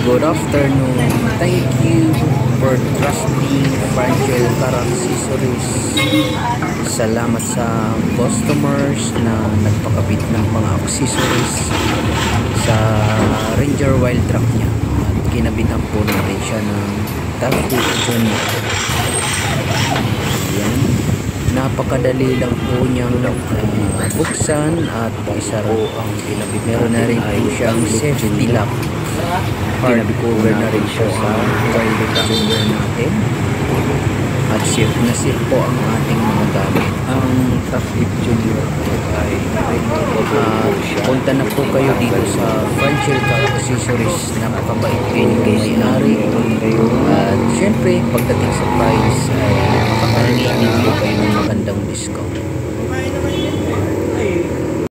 Good afternoon. Thank you for trusting Car Accessories. Salamat sa customers na nagpakabit ng mga accessories sa Ranger Wild Truck niya. At kinabitan po natin siya ng Taffy Junior. Yan. Napakadali lang po niyang uh, buksan at isa rin ang kinabit. Meron na rin po siyang safety lock. Hard cover na rin siya sa wild cover natin. At safe na safe po ang ating mga gamit. Ang Traffic Junior ay uh, punta na po kayo dito sa Franchel Car Accessories. Napakabait din yung may-ari. At syempre, pagdating sa price ay po kayo ng magandang discount.